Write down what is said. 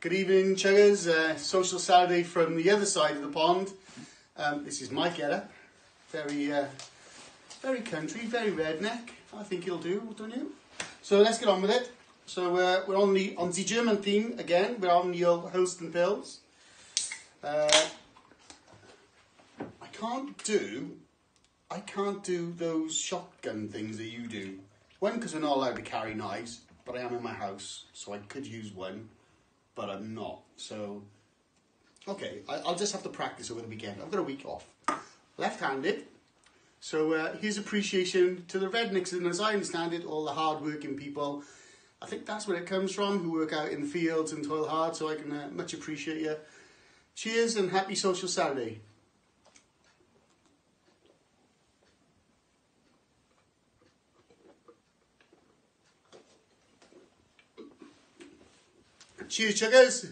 Good evening, chuggers. Uh, social Saturday from the other side of the pond. Um, this is Mike Edda. Very, uh, very country, very redneck. I think he'll do, don't you? So let's get on with it. So uh, we're on the on the German theme again. We're on the old Holsten Pils. Uh, I can't do, I can't do those shotgun things that you do. One, because we're not allowed to carry knives, but I am in my house, so I could use one, but I'm not. So, okay, I, I'll just have to practice over the weekend. I've got a week off. Left-handed. So uh, appreciation to the rednecks, and as I understand it, all the hard-working people. I think that's where it comes from, who work out in the fields and toil hard, so I can uh, much appreciate you. Cheers and happy social Saturday. Chichagels.